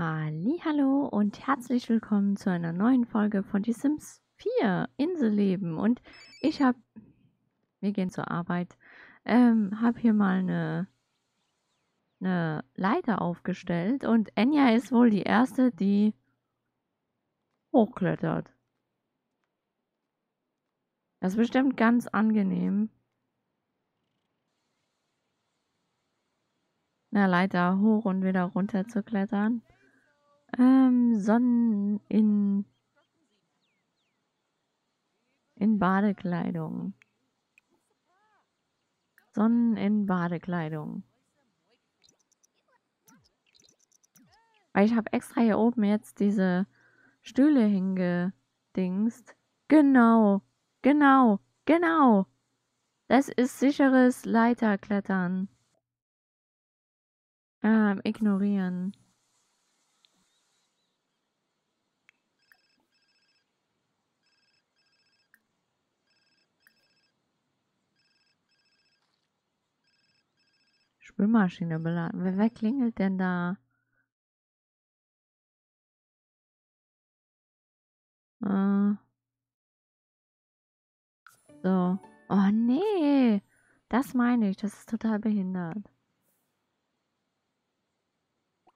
Hallo und herzlich willkommen zu einer neuen Folge von Die Sims 4 Inselleben. Und ich habe, wir gehen zur Arbeit, ähm, habe hier mal eine, eine Leiter aufgestellt und Enya ist wohl die erste, die hochklettert. Das ist bestimmt ganz angenehm. Eine Leiter hoch und wieder runter zu klettern. Ähm, Sonnen in, in Badekleidung. Sonnen in Badekleidung. Weil ich habe extra hier oben jetzt diese Stühle hingedingst. Genau, genau, genau. Das ist sicheres Leiterklettern. Ähm, ignorieren. Spülmaschine beladen. Wer, wer klingelt denn da? Äh. So. Oh nee. Das meine ich. Das ist total behindert.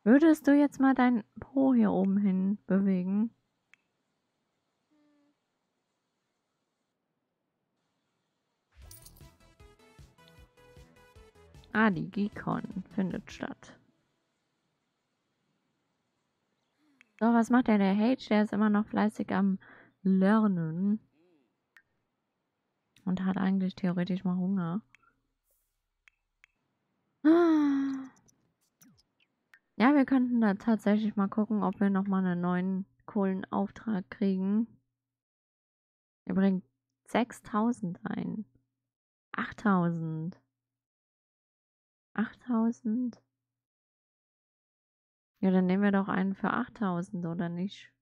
Würdest du jetzt mal dein Po hier oben hin bewegen? Ah, die Geekon findet statt. So, was macht der, der Hage? Der ist immer noch fleißig am Lernen. Und hat eigentlich theoretisch mal Hunger. Ja, wir könnten da tatsächlich mal gucken, ob wir nochmal einen neuen Kohlenauftrag kriegen. Er bringt 6000 ein. 8000. 8000? Ja, dann nehmen wir doch einen für 8000, oder nicht?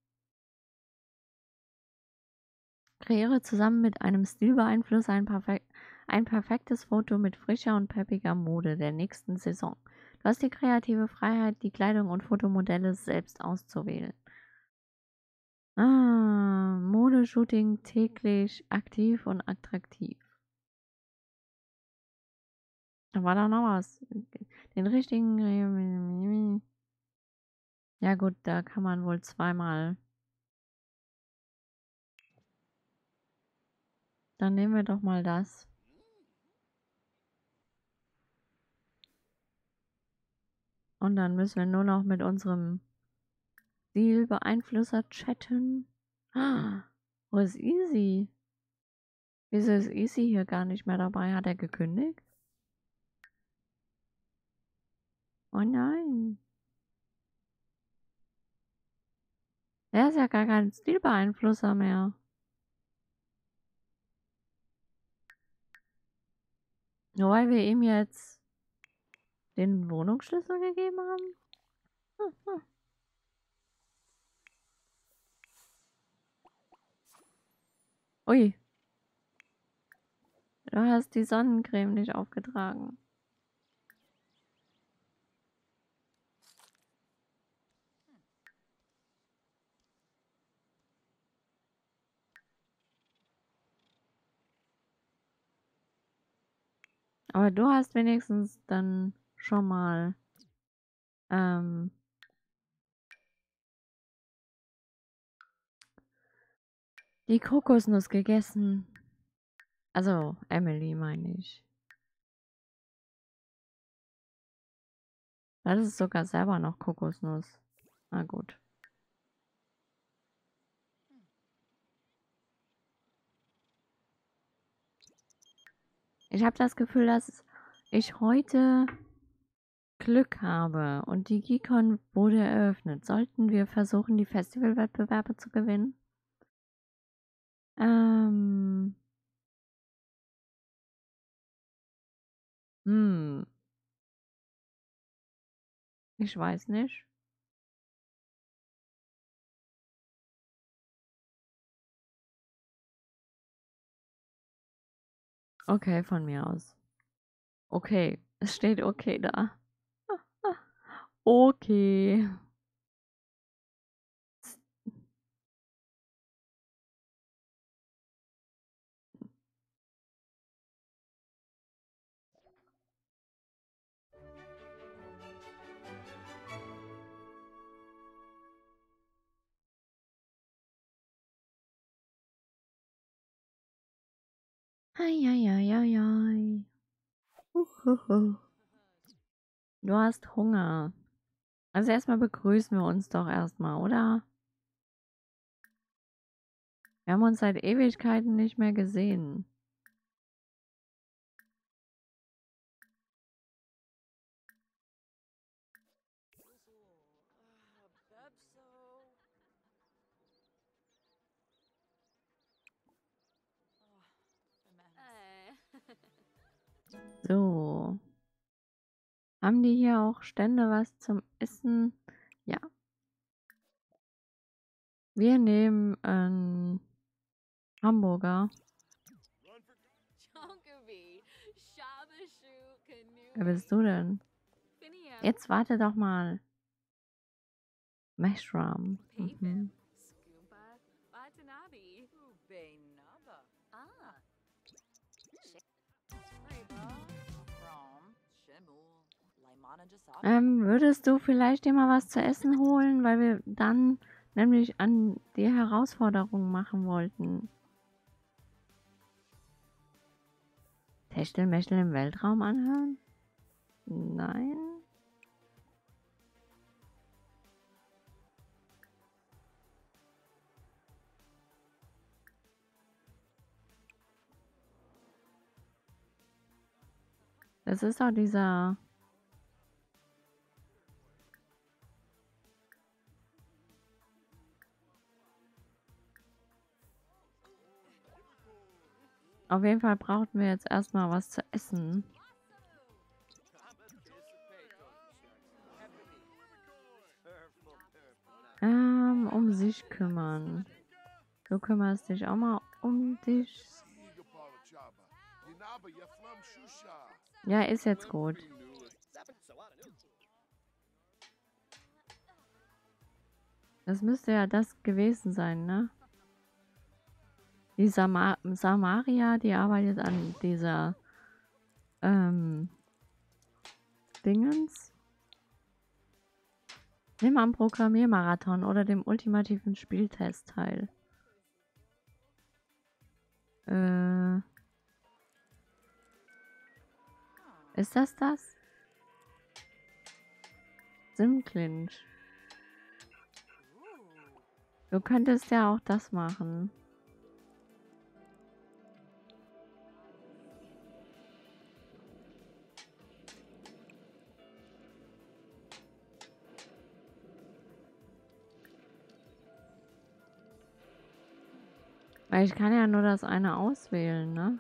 Kreiere zusammen mit einem Stilbeeinfluss ein, perfek ein perfektes Foto mit frischer und peppiger Mode der nächsten Saison. Du hast die kreative Freiheit, die Kleidung und Fotomodelle selbst auszuwählen. Ah, Modeshooting täglich aktiv und attraktiv. Da war doch noch was. Den richtigen. Ja gut, da kann man wohl zweimal. Dann nehmen wir doch mal das. Und dann müssen wir nur noch mit unserem Stilbeeinflusser chatten. Ah, wo ist Easy? Wieso ist Easy hier gar nicht mehr dabei? Hat er gekündigt? Oh nein. Er ist ja gar kein Stilbeeinflusser mehr. Nur weil wir ihm jetzt den Wohnungsschlüssel gegeben haben? Hm, hm. Ui. Du hast die Sonnencreme nicht aufgetragen. Aber du hast wenigstens dann schon mal ähm, die Kokosnuss gegessen. Also, Emily meine ich. Das ist sogar selber noch Kokosnuss. Na gut. Ich habe das Gefühl, dass ich heute Glück habe und die Geekon wurde eröffnet. Sollten wir versuchen, die Festivalwettbewerbe zu gewinnen? Ähm. Hm. Ich weiß nicht. Okay, von mir aus. Okay, es steht okay da. Okay. Eieieiei. Uhuhu. Du hast Hunger. Also erstmal begrüßen wir uns doch erstmal, oder? Wir haben uns seit Ewigkeiten nicht mehr gesehen. So. Haben die hier auch Stände was zum Essen? Ja. Wir nehmen einen Hamburger. Wer bist du denn? Jetzt warte doch mal. Mushroom. Mhm. Ähm, würdest du vielleicht dir mal was zu essen holen, weil wir dann nämlich an die Herausforderung machen wollten. Techtelmechtel im Weltraum anhören? Nein. Das ist doch dieser Auf jeden Fall brauchten wir jetzt erstmal was zu essen. Ähm, um sich kümmern. Du kümmerst dich auch mal um dich. Ja, ist jetzt gut. Das müsste ja das gewesen sein, ne? Die Sama Samaria, die arbeitet an dieser ähm, Dingens. Nimm am Programmiermarathon oder dem ultimativen Spieltest teil. Äh, ist das das? Simclinch. Du könntest ja auch das machen. Weil ich kann ja nur das eine auswählen, ne?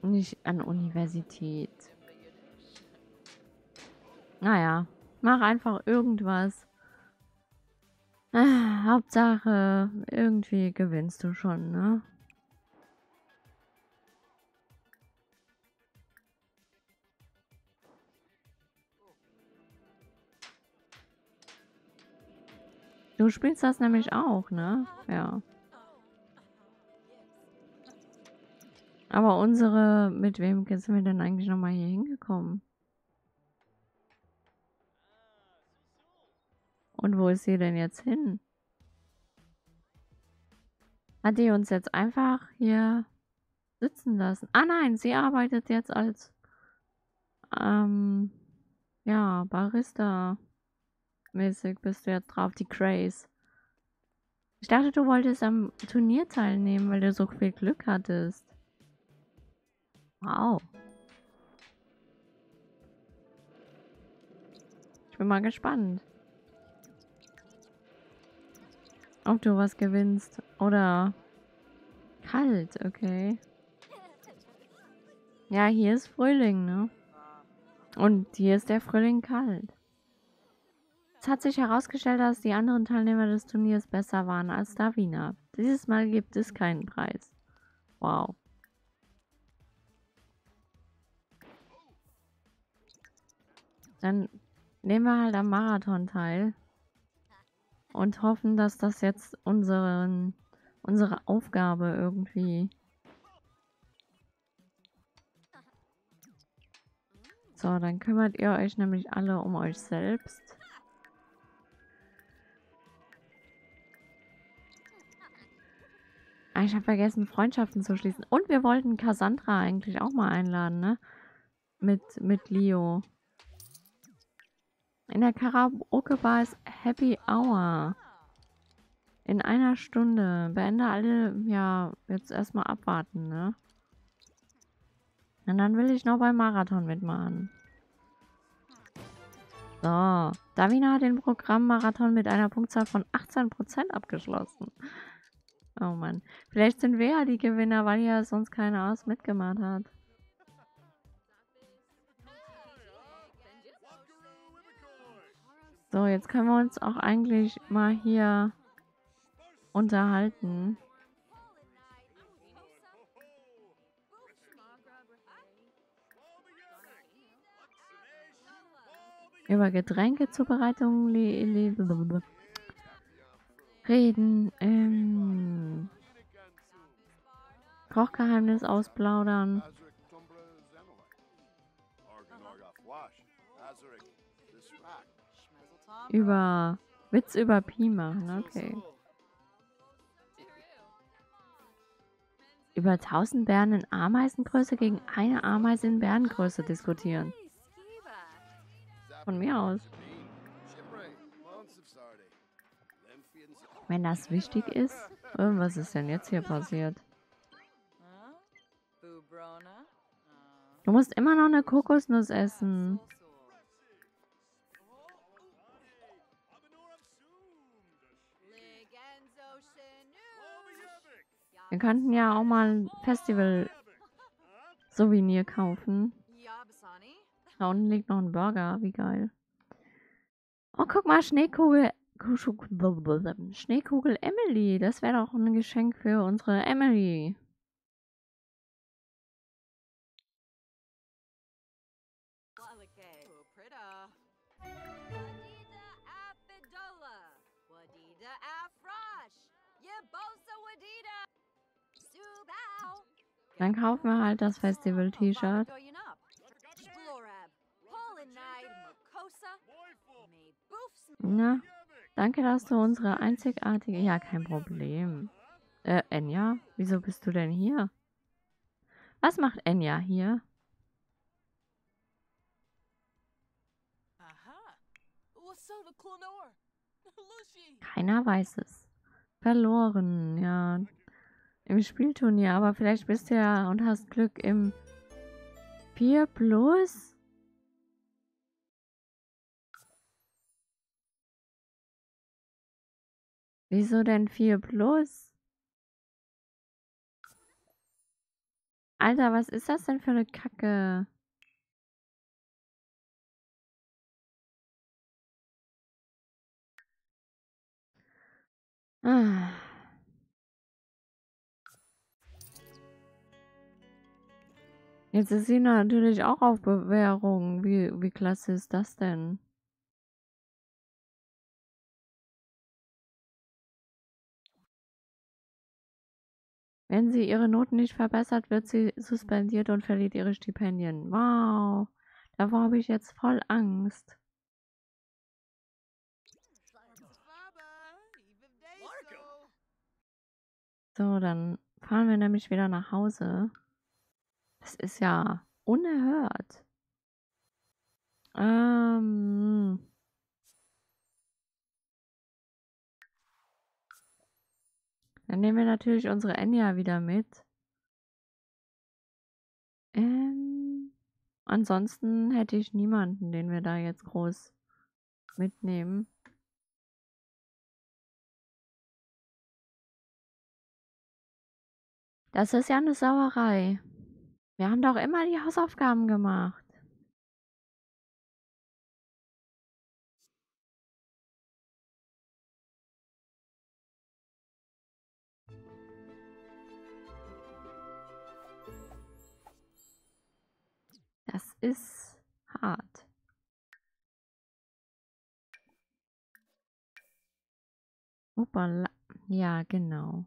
Nicht an Universität. Naja, mach einfach irgendwas. Ah, Hauptsache, irgendwie gewinnst du schon, ne? Du spielst das nämlich auch, ne? Ja. Aber unsere, mit wem sind wir denn eigentlich nochmal hier hingekommen? Und wo ist sie denn jetzt hin? Hat die uns jetzt einfach hier sitzen lassen? Ah nein, sie arbeitet jetzt als ähm, ja, Barista mäßig bist du jetzt drauf, die Craze. Ich dachte, du wolltest am Turnier teilnehmen, weil du so viel Glück hattest. Wow. Ich bin mal gespannt. Ob du was gewinnst. Oder kalt, okay. Ja, hier ist Frühling, ne? Und hier ist der Frühling kalt. Es hat sich herausgestellt, dass die anderen Teilnehmer des Turniers besser waren als Davina. Dieses Mal gibt es keinen Preis. Wow. Dann nehmen wir halt am Marathon teil und hoffen, dass das jetzt unseren, unsere Aufgabe irgendwie... So, dann kümmert ihr euch nämlich alle um euch selbst. Ah, ich habe vergessen, Freundschaften zu schließen. Und wir wollten Cassandra eigentlich auch mal einladen, ne? Mit, mit Leo. In der Karaoke-Bar ist Happy Hour. In einer Stunde. Beende alle, ja, jetzt erstmal abwarten, ne? Und dann will ich noch beim Marathon mitmachen. So. Davina hat den Programmmarathon mit einer Punktzahl von 18% abgeschlossen. Oh Mann. Vielleicht sind wir ja die Gewinner, weil ja sonst keiner aus mitgemacht hat. So, jetzt können wir uns auch eigentlich mal hier unterhalten. Über Getränkezubereitung reden. Ähm, Kochgeheimnis ausplaudern. Über Witz über Pi machen, okay. Über 1000 Bären in Ameisengröße gegen eine Ameise in Bärengröße diskutieren. Von mir aus. Wenn das wichtig ist. Was ist denn jetzt hier passiert? Du musst immer noch eine Kokosnuss essen. Wir könnten ja auch mal ein Festival-Souvenir kaufen. Da unten liegt noch ein Burger. Wie geil. Oh, guck mal, Schneekugel. Schneekugel Emily. Das wäre doch ein Geschenk für unsere Emily. Dann kaufen wir halt das Festival-T-Shirt. Na, danke, dass du unsere einzigartige... Ja, kein Problem. Äh, Enya? Wieso bist du denn hier? Was macht Enya hier? Keiner weiß es. Verloren, ja. Im Spielturnier, aber vielleicht bist du ja und hast Glück im 4 Plus. Wieso denn 4 Plus? Alter, was ist das denn für eine Kacke? Ah. Jetzt ist sie natürlich auch auf Bewährung. Wie, wie klasse ist das denn? Wenn sie ihre Noten nicht verbessert, wird sie suspendiert und verliert ihre Stipendien. Wow, davor habe ich jetzt voll Angst. So, dann fahren wir nämlich wieder nach Hause. Das ist ja unerhört. Ähm. Dann nehmen wir natürlich unsere Enya wieder mit. Ähm. Ansonsten hätte ich niemanden, den wir da jetzt groß mitnehmen. Das ist ja eine Sauerei. Wir haben doch immer die Hausaufgaben gemacht. Das ist hart. Opala. Ja, genau.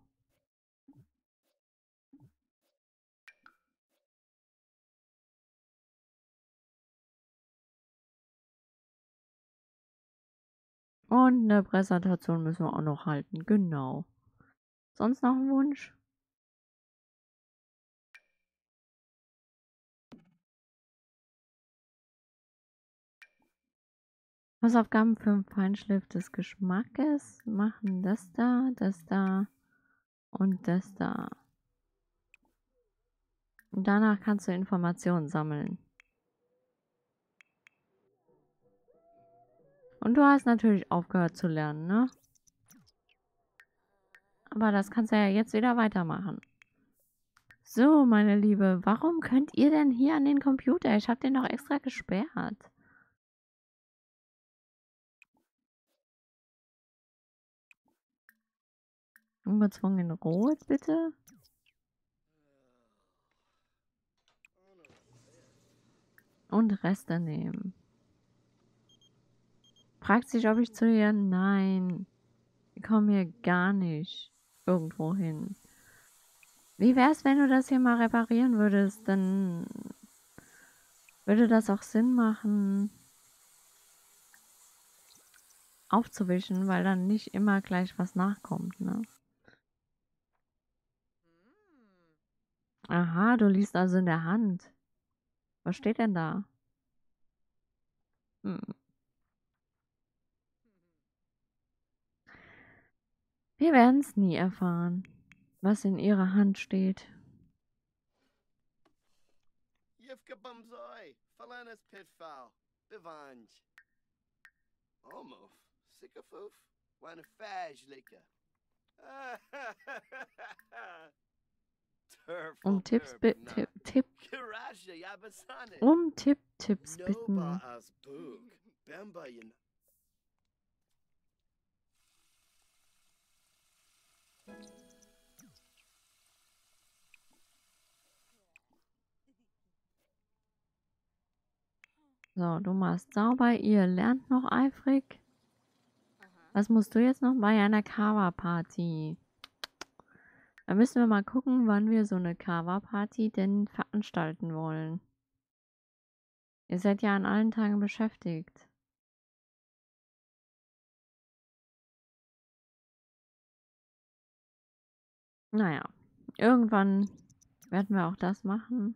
Und eine Präsentation müssen wir auch noch halten. Genau. Sonst noch ein Wunsch? Hausaufgaben für den Feinschliff des Geschmackes machen das da, das da und das da. Und danach kannst du Informationen sammeln. Und du hast natürlich aufgehört zu lernen, ne? Aber das kannst du ja jetzt wieder weitermachen. So, meine Liebe, warum könnt ihr denn hier an den Computer? Ich habe den doch extra gesperrt. Ungezwungen rot, bitte. Und Reste nehmen. Fragt sich, ob ich zu ihr... Nein. Ich komme hier gar nicht irgendwo hin. Wie wär's, wenn du das hier mal reparieren würdest? Dann würde das auch Sinn machen, aufzuwischen, weil dann nicht immer gleich was nachkommt, ne? Aha, du liest also in der Hand. Was steht denn da? Hm. Wir werden es nie erfahren, was in ihrer Hand steht. Um Tipps bitten. Tipp. Um Tipp-Tipps bitten. So, du machst sauber, ihr lernt noch eifrig. Was musst du jetzt noch bei einer Kawa-Party? Da müssen wir mal gucken, wann wir so eine Kawa-Party denn veranstalten wollen. Ihr seid ja an allen Tagen beschäftigt. Naja, irgendwann werden wir auch das machen.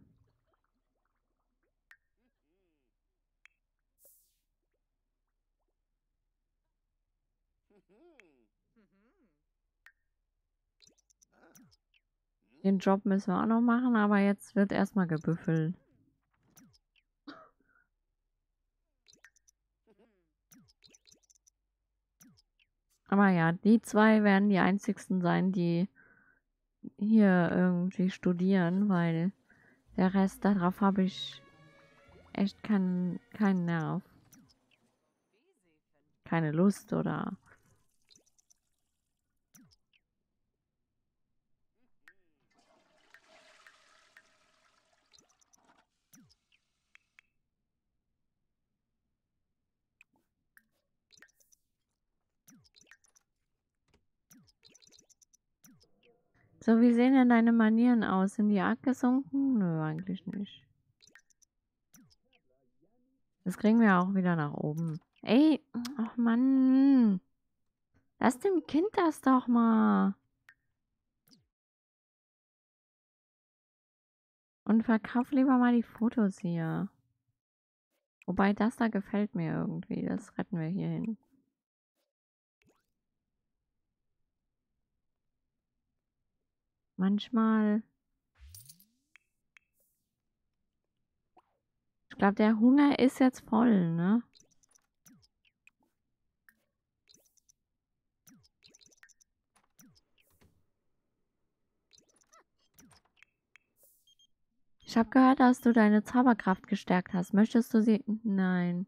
Den Job müssen wir auch noch machen, aber jetzt wird erstmal gebüffelt. Aber ja, die zwei werden die einzigsten sein, die hier irgendwie studieren, weil der Rest, darauf habe ich echt keinen kein Nerv. Keine Lust oder So, wie sehen denn deine Manieren aus? Sind die arg gesunken? Nö, eigentlich nicht. Das kriegen wir auch wieder nach oben. Ey, ach Mann. Lass dem Kind das doch mal. Und verkauf lieber mal die Fotos hier. Wobei das da gefällt mir irgendwie. Das retten wir hier hin. Manchmal. Ich glaube, der Hunger ist jetzt voll, ne? Ich habe gehört, dass du deine Zauberkraft gestärkt hast. Möchtest du sie... Nein,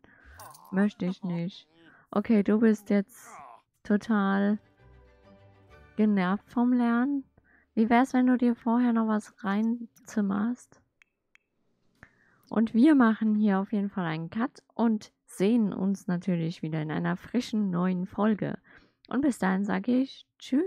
möchte ich nicht. Okay, du bist jetzt total genervt vom Lernen. Wie wär's, wenn du dir vorher noch was reinzimmerst? Und wir machen hier auf jeden Fall einen Cut und sehen uns natürlich wieder in einer frischen neuen Folge. Und bis dahin sage ich Tschüss.